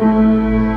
Música